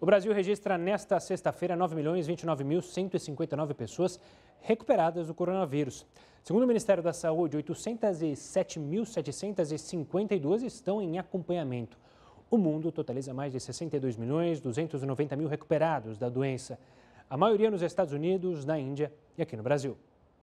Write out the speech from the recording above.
O Brasil registra nesta sexta-feira 9.029.159 pessoas recuperadas do coronavírus. Segundo o Ministério da Saúde, 807.752 estão em acompanhamento. O mundo totaliza mais de 62 milhões 290 mil recuperados da doença. A maioria nos Estados Unidos, na Índia e aqui no Brasil.